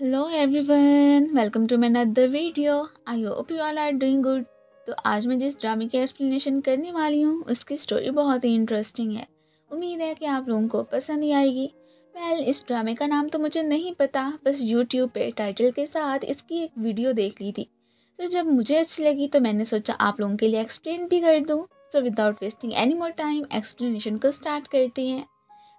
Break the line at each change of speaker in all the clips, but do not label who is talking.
Hello everyone welcome to my other video I hope you all are doing good तो आज मैं जिस ड्रामे की एक्सप्लेनेशन करने वाली हूँ उसकी स्टोरी बहुत ही इंटरेस्टिंग है। उम्मीद है कि आप लोगों को पसंद ही आएगी। वेल well, इस ड्रामे का नाम तो मुझे नहीं पता बस यूट्यूब पे टाइटल के साथ इसकी एक वीडियो देख ली थी। तो जब मुझे अच्छी लगी तो मैंने सोचा आप लोगों के लिए एक्सप्लेन भी कर दूँ। So without wasting any more time explanation को स्टार्ट करते हैं।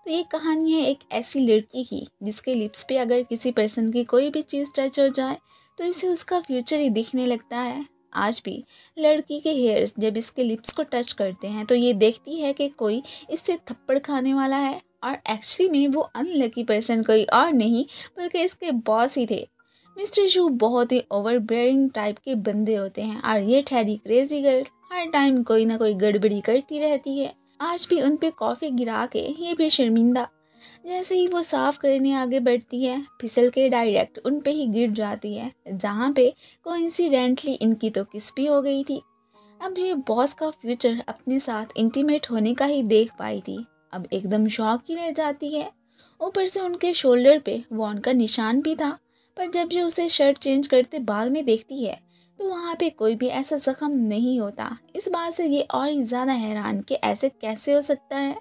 तो ये कहानी है एक ऐसी लड़की की, जिसके लिप्स पे अगर किसी पर्सन की कोई भी चीज़ टच हो जाए तो इसे उसका फ्यूचर ही दिखने लगता है। आज भी लड़की के हेयर्स जब इसके लिप्स को टच करते हैं तो ये देखती है कि कोई इससे थप्पड़ खाने वाला है और एक्चुअली में वो अनलकी पर्सन कोई और नहीं, बल्कि इसके बॉस ही थे। मिस्टर शू बहुत ही ओवर बेयरिंग टाइप के बंदे होते हैं और ये ठहरी क्रेजी गर्ल हर टाइम कोई ना कोई गड़बड़ी करती रहती है। आज भी उन पे कॉफ़ी गिरा के ये भी शर्मिंदा। जैसे ही वो साफ़ करने आगे बढ़ती है फिसल के डायरेक्ट उन पे ही गिर जाती है, जहाँ पे कोइंसिडेंटली इनकी तो किस भी हो गई थी। अब ये बॉस का फ्यूचर अपने साथ इंटीमेट होने का ही देख पाई थी। अब एकदम शौक ही रह जाती है। ऊपर से उनके शोल्डर पे वॉन का निशान भी था, पर जब जो उसे शर्ट चेंज करते बाद में देखती है तो वहाँ पे कोई भी ऐसा ज़ख्म नहीं होता। इस बात से ये और ही ज़्यादा हैरान कि ऐसे कैसे हो सकता है?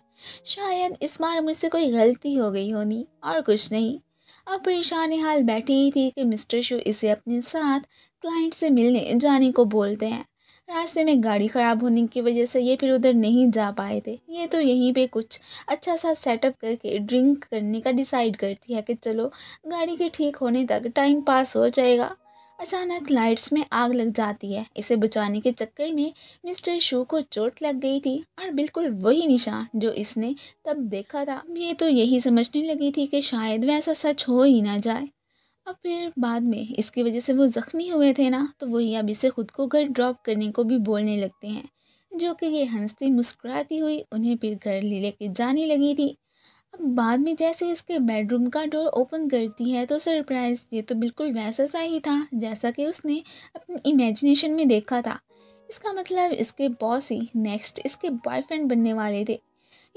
शायद इस बार मुझसे कोई गलती हो गई होनी, और कुछ नहीं। अब परेशान हाल बैठी ही थी कि मिस्टर शू इसे अपने साथ क्लाइंट से मिलने जाने को बोलते हैं। रास्ते में गाड़ी ख़राब होने की वजह से ये फिर उधर नहीं जा पाए थे। ये तो यहीं पे कुछ अच्छा सा सेटअप करके ड्रिंक करने का डिसाइड करती है कि चलो, गाड़ी के ठीक होने तक टाइम पास हो जाएगा। अचानक लाइट्स में आग लग जाती है। इसे बचाने के चक्कर में मिस्टर शू को चोट लग गई थी और बिल्कुल वही निशान जो इसने तब देखा था। ये तो यही समझने लगी थी कि शायद वैसा सच हो ही ना जाए। अब फिर बाद में इसकी वजह से वो ज़ख्मी हुए थे ना तो वही अब इसे खुद को घर ड्रॉप करने को भी बोलने लगते हैं। जो कि ये हंसती मुस्कुराती हुई उन्हें फिर घर ले लेके जाने लगी थी। अब बाद में जैसे इसके बेडरूम का डोर ओपन करती है तो सरप्राइज़ ये तो बिल्कुल वैसा सा ही था, जैसा कि उसने अपनी इमेजिनेशन में देखा था। इसका मतलब इसके बॉस ही नेक्स्ट इसके बॉयफ्रेंड बनने वाले थे।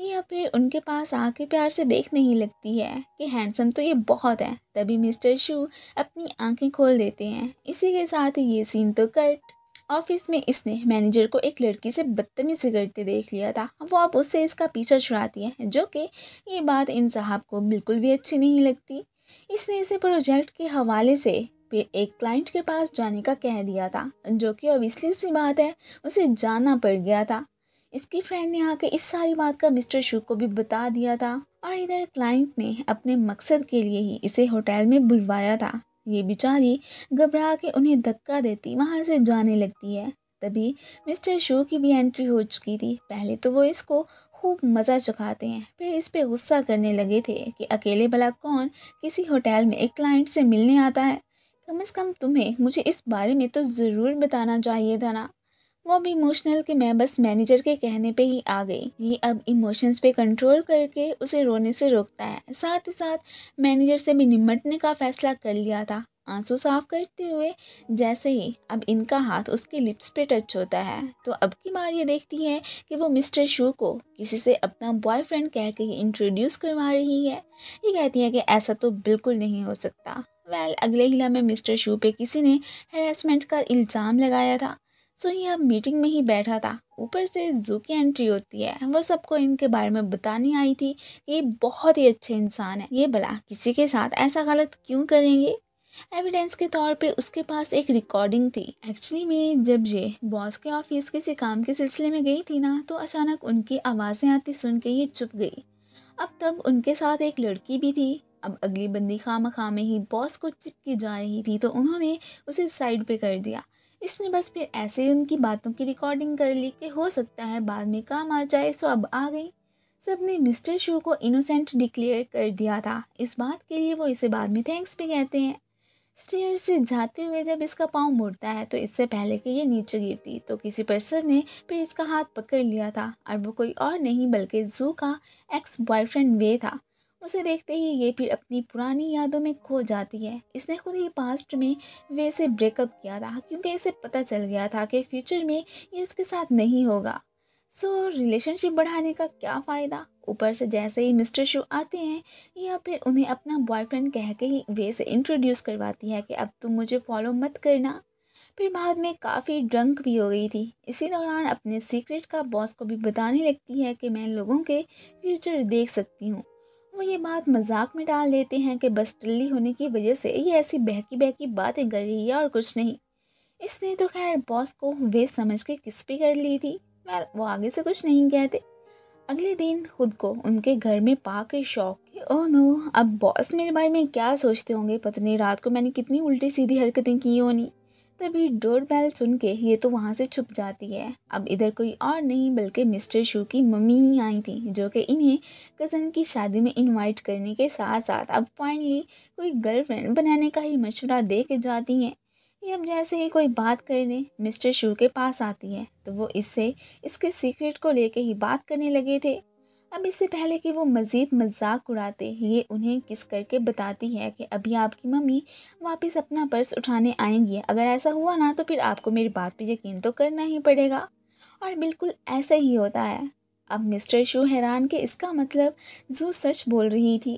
या फिर उनके पास आके प्यार से देखने ही लगती है कि हैंडसम तो ये बहुत है, तभी मिस्टर शू अपनी आँखें खोल देते हैं। इसी के साथ ये सीन तो कट ऑफ़िस में इसने मैनेजर को एक लड़की से बदतमीजी करते देख लिया था। वो अब उससे इसका पीछा छुड़ाती है, जो कि ये बात इन साहब को बिल्कुल भी अच्छी नहीं लगती। इसने इसे प्रोजेक्ट के हवाले से फिर एक क्लाइंट के पास जाने का कह दिया था, जो कि ऑब्वियसली सी बात है, उसे जाना पड़ गया था। इसकी फ्रेंड ने आके इस सारी बात का मिस्टर शू को भी बता दिया था, और इधर क्लाइंट ने अपने मकसद के लिए ही इसे होटल में बुलवाया था। ये बिचारी घबरा के उन्हें धक्का देती, वहाँ से जाने लगती है। तभी मिस्टर शो की भी एंट्री हो चुकी थी। पहले तो वो इसको खूब मज़ा चखाते हैं, फिर इस पर गुस्सा करने लगे थे कि अकेले भला कौन किसी होटल में एक क्लाइंट से मिलने आता है। कम से कम तुम्हें मुझे इस बारे में तो ज़रूर बताना चाहिए था ना। वो भी इमोशनल के मैं बस मैनेजर के कहने पे ही आ गई। ये अब इमोशंस पे कंट्रोल करके उसे रोने से रोकता है। साथ ही साथ मैनेजर से भी निमटने का फैसला कर लिया था। आँसू साफ़ करते हुए जैसे ही अब इनका हाथ उसके लिप्स पे टच होता है तो अब की बार ये देखती है कि वो मिस्टर शू को किसी से अपना बॉयफ्रेंड कह के इंट्रोड्यूस करवा रही है। ये कहती है कि ऐसा तो बिल्कुल नहीं हो सकता। वेल well, अगले हिला में मिस्टर शू पे किसी ने हेरासमेंट का इल्ज़ाम लगाया था। सो ये अब मीटिंग में ही बैठा था। ऊपर से जू की एंट्री होती है। वो सबको इनके बारे में बताने आई थी ये बहुत ही अच्छे इंसान है। ये भला किसी के साथ ऐसा गलत क्यों करेंगे? एविडेंस के तौर पे उसके पास एक रिकॉर्डिंग थी। एक्चुअली में जब ये बॉस के ऑफ़िस किसी काम के सिलसिले में गई थी ना तो अचानक उनकी आवाज़ें आती सुन के ये चुप गई। अब तब उनके साथ एक लड़की भी थी। अब अगली बंदी खाम खा में ही बॉस को चिपकी जा रही थी तो उन्होंने उसे साइड पे कर दिया। इसने बस फिर ऐसे ही उनकी बातों की रिकॉर्डिंग कर ली कि हो सकता है बाद में काम आ जाए, सो अब आ गई। सबने मिस्टर शू को इनोसेंट डिक्लेयर कर दिया था। इस बात के लिए वो इसे बाद में थैंक्स भी कहते हैं। स्टेयर से जाते हुए जब इसका पाँव मुड़ता है तो इससे पहले कि ये नीचे गिरती तो किसी पर्सन ने फिर इसका हाथ पकड़ लिया था। और वो कोई और नहीं, बल्कि जू का एक्स बॉयफ्रेंड वे था। उसे देखते ही ये फिर अपनी पुरानी यादों में खो जाती है। इसने खुद ही पास्ट में वे से ब्रेकअप किया था क्योंकि इसे पता चल गया था कि फ्यूचर में ये उसके साथ नहीं होगा। सो so, रिलेशनशिप बढ़ाने का क्या फ़ायदा? ऊपर से जैसे ही मिस्टर शू आते हैं या फिर उन्हें अपना बॉयफ्रेंड कह के ही वे से इंट्रोड्यूस करवाती है कि अब तुम मुझे फॉलो मत करना। फिर बाद में काफ़ी ड्रंक भी हो गई थी। इसी दौरान अपने सीक्रेट का बॉस को भी बताने लगती है कि मैं लोगों के फ्यूचर देख सकती हूँ। वो ये बात मज़ाक में डाल देते हैं कि बस टल्ली होने की वजह से ये ऐसी बहकी बहकी बातें कर रही है और कुछ नहीं। इसने तो खैर बॉस को वे समझ के किस भी कर ली थी। वेल वो आगे से कुछ नहीं कहते। अगले दिन खुद को उनके घर में पा के शौक के, ओह नो, अब बॉस मेरे बारे में क्या सोचते होंगे? पत्नी रात को मैंने कितनी उल्टी सीधी हरकतें की होनी तभी डोर बैल सुन के ये तो वहाँ से छुप जाती है। अब इधर कोई और नहीं, बल्कि मिस्टर शू की मम्मी ही आई थी, जो कि इन्हें कज़न की शादी में इनवाइट करने के साथ साथ अब फाइनली कोई गर्लफ्रेंड बनाने का ही मशवरा दे के जाती हैं। ये अब जैसे ही कोई बात करने मिस्टर शू के पास आती है तो वो इससे, इसके सीक्रेट को लेके ही बात करने लगे थे। अब इससे पहले कि वो मज़ीद मज़ाक उड़ाते ये उन्हें किस करके बताती है कि अभी आपकी मम्मी वापस अपना पर्स उठाने आएँगी। अगर ऐसा हुआ ना तो फिर आपको मेरी बात पे यकीन तो करना ही पड़ेगा। और बिल्कुल ऐसा ही होता है। अब मिस्टर शू हैरान के इसका मतलब जू सच बोल रही थी।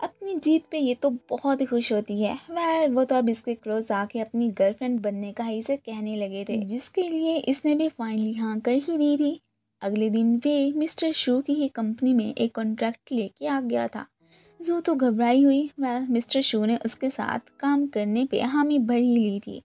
अपनी जीत पे ये तो बहुत ही खुश होती है। वेल, वो तो अब इसके क्लोज आके अपनी गर्लफ्रेंड बनने का ही से कहने लगे थे, जिसके लिए इसने भी फाइनली हाँ कर ही दी थी। अगले दिन वे मिस्टर शू की ही कंपनी में एक कॉन्ट्रैक्ट लेके आ गया था। जू तो घबराई हुई, वह मिस्टर शू ने उसके साथ काम करने पे हामी भर ही ली थी।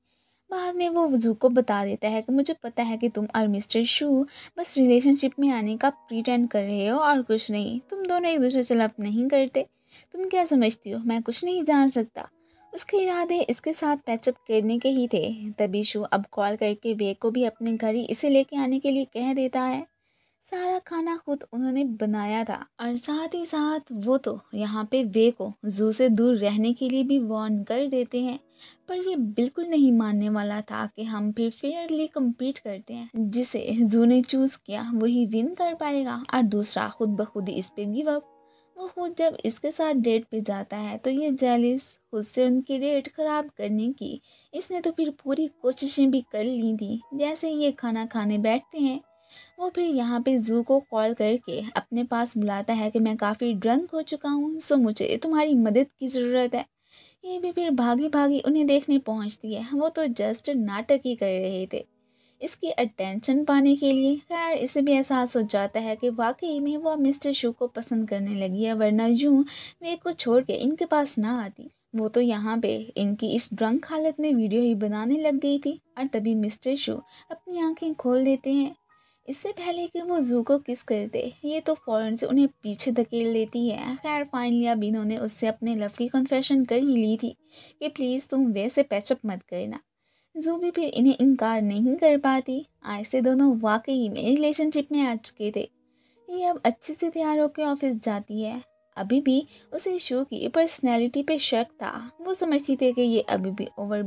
बाद में वो जू को बता देता है कि मुझे पता है कि तुम और मिस्टर शू बस रिलेशनशिप में आने का प्रीटेंड कर रहे हो और कुछ नहीं। तुम दोनों एक दूसरे से लव नहीं करते। तुम क्या समझती हो? मैं कुछ नहीं जान सकता। उसके इरादे इसके साथ पैचअप करने के ही थे। तभी शू अब कॉल करके वे को भी अपने घर ही इसे लेके आने के लिए कह देता है। सारा खाना खुद उन्होंने बनाया था और साथ ही साथ वो तो यहाँ पे वे को जू से दूर रहने के लिए भी वार्न कर देते हैं। पर ये बिल्कुल नहीं मानने वाला था कि हम फिर फेयरली कम्पीट करते हैं। जिसे जू ने चूज़ किया, वही विन कर पाएगा और दूसरा खुद ब खुद इस पे गिव अप वो खुद जब इसके साथ डेट पे जाता है तो ये जेलिस खुद से उनकी डेट ख़राब करने की, इसने तो फिर पूरी कोशिशें भी कर ली थी। जैसे ये खाना खाने बैठते हैं वो फिर यहाँ पे जू को कॉल करके अपने पास बुलाता है कि मैं काफ़ी ड्रंक हो चुका हूँ, सो मुझे तुम्हारी मदद की ज़रूरत है। ये भी फिर भागी भागी उन्हें देखने पहुँचती है। वो तो जस्ट नाटक ही कर रहे थे। इसकी अटेंशन पाने के लिए खैर इसे भी एहसास हो जाता है कि वाकई में वह मिस्टर शू को पसंद करने लगी है, वरना यूँ वे को छोड़ के इनके पास ना आती। वो तो यहाँ पे इनकी इस ड्रंक हालत में वीडियो ही बनाने लग गई थी और तभी मिस्टर शू अपनी आँखें खोल देते हैं। इससे पहले कि वो जू को किस करते, ये तो फ़ौरन से उन्हें पीछे धकेल देती है। खैर फाइनली अब इन्होंने उससे अपने लव की कन्फेशन कर ही ली थी कि प्लीज़ तुम वैसे पैचअप मत करना। जू भी फिर इन्हें इनकार नहीं कर पाती। आज से दोनों वाकई में रिलेशनशिप में आ चुके थे। ये अब अच्छे से तैयार होकर ऑफ़िस जाती है। अभी भी उसे शो की पर्सनैलिटी पे शक था। वो समझती थी कि ये अभी भी ओवर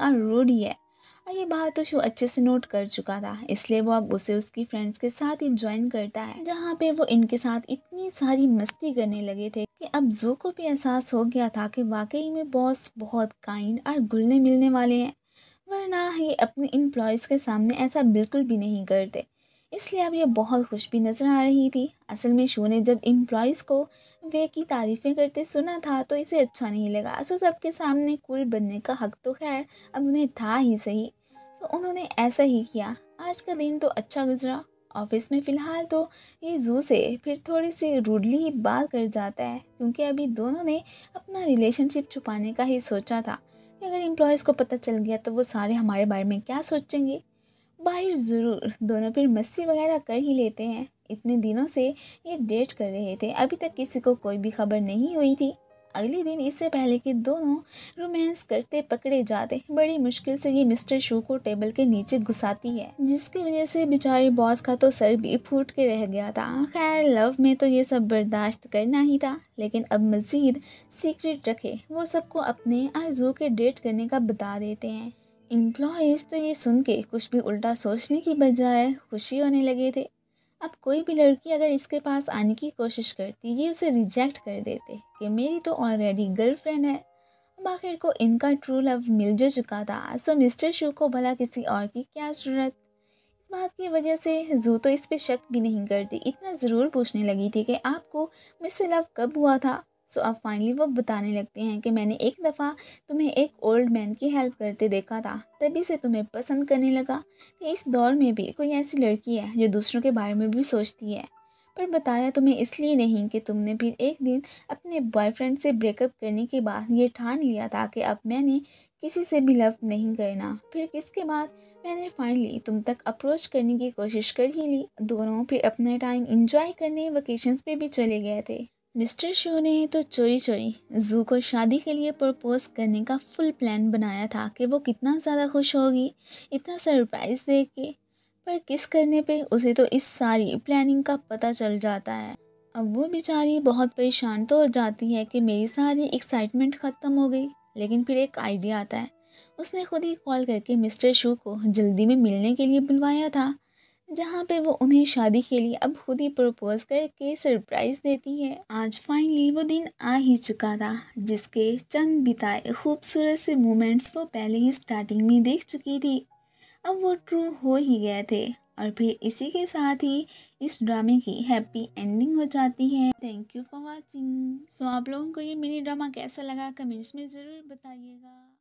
और रूड ही है। और ये बात तो शो अच्छे से नोट कर चुका था, इसलिए वो अब उसे उसकी फ्रेंड्स के साथ ही ज्वाइन करता है, जहाँ पे वो इनके साथ इतनी सारी मस्ती करने लगे थे कि अब जू को भी एहसास हो गया था कि वाकई में बॉस बहुत काइंड और घुलने मिलने वाले हैं, वरना ये अपने एम्प्लॉयज़ के सामने ऐसा बिल्कुल भी नहीं करते। इसलिए अब ये बहुत खुश भी नज़र आ रही थी। असल में शो ने जब एम्प्लॉयज़ को वे की तारीफ़ें करते सुना था तो इसे अच्छा नहीं लगा। सो सबके सामने कुल बनने का हक तो खैर अब उन्हें था ही सही। सो उन्होंने ऐसा ही किया। आज का दिन तो अच्छा गुजरा। ऑफ़िस में फ़िलहाल तो ये जू से फिर थोड़ी सी रूडली ही बात कर जाता है, क्योंकि अभी दोनों ने अपना रिलेशनशिप छुपाने का ही सोचा था। कि अगर एम्प्लॉयज़ को पता चल गया तो वो सारे हमारे बारे में क्या सोचेंगे? बाहर ज़रूर दोनों फिर मस्ती वगैरह कर ही लेते हैं। इतने दिनों से ये डेट कर रहे थे। अभी तक किसी को कोई भी खबर नहीं हुई थी। अगले दिन इससे पहले कि दोनों रोमांस करते, पकड़े जाते, बड़ी मुश्किल से ये मिस्टर शू को टेबल के नीचे घुसाती है, जिसकी वजह से बेचारी बॉस का तो सर भी फूट के रह गया था। खैर लव में तो ये सब बर्दाश्त करना ही था, लेकिन अब मज़ीद सीक्रेट रखे, वो सबको अपने आरज़ू के डेट करने का बता देते हैं। एम्प्लॉयज़ तो ये सुन के कुछ भी उल्टा सोचने की बजाय खुशी होने लगे थे। अब कोई भी लड़की अगर इसके पास आने की कोशिश करती, ये उसे रिजेक्ट कर देते कि मेरी तो ऑलरेडी गर्लफ्रेंड है। अब आखिर को इनका ट्रू लव मिल जो चुका था। सो मिस्टर शू को भला किसी और की क्या ज़रूरत? इस बात की वजह से जू तो इस पर शक भी नहीं करती। इतना ज़रूर पूछने लगी थी कि आपको मुझसे लव कब हुआ था? सो अब फाइनली वो बताने लगते हैं कि मैंने एक दफ़ा तुम्हें एक ओल्ड मैन की हेल्प करते देखा था, तभी से तुम्हें पसंद करने लगा कि इस दौर में भी कोई ऐसी लड़की है जो दूसरों के बारे में भी सोचती है। पर बताया तुम्हें इसलिए नहीं कि तुमने फिर एक दिन अपने बॉयफ्रेंड से ब्रेकअप करने के बाद ये ठान लिया था कि अब मैंने किसी से भी लव नहीं करना। फिर किसके बाद मैंने फाइनली तुम तक अप्रोच करने की कोशिश कर ही ली। दोनों फिर अपना टाइम इंजॉय करने वेकेशंस पे भी चले गए थे। मिस्टर शो ने तो चोरी चोरी जू को शादी के लिए प्रपोज करने का फुल प्लान बनाया था कि वो कितना ज़्यादा खुश होगी, इतना सरप्राइज़ दे के। पर किस करने पे, उसे तो इस सारी प्लानिंग का पता चल जाता है। अब वो बेचारी बहुत परेशान तो हो जाती है कि मेरी सारी एक्साइटमेंट ख़त्म हो गई, लेकिन फिर एक आइडिया आता है। उसने खुद ही कॉल करके मिस्टर शू को जल्दी में मिलने के लिए बुलवाया था। जहाँ पे वो उन्हें शादी के लिए अब खुद ही प्रपोज करके सरप्राइज़ देती है। आज फाइनली वो दिन आ ही चुका था, जिसके चंद बिताए खूबसूरत से मोमेंट्स वो पहले ही स्टार्टिंग में देख चुकी थी। अब वो ट्रू हो ही गए थे और फिर इसी के साथ ही इस ड्रामे की हैप्पी एंडिंग हो जाती है। Thank you for watching so आप लोगों को ये मिनी ड्रामा कैसा लगा? कमेंट्स में ज़रूर बताइएगा।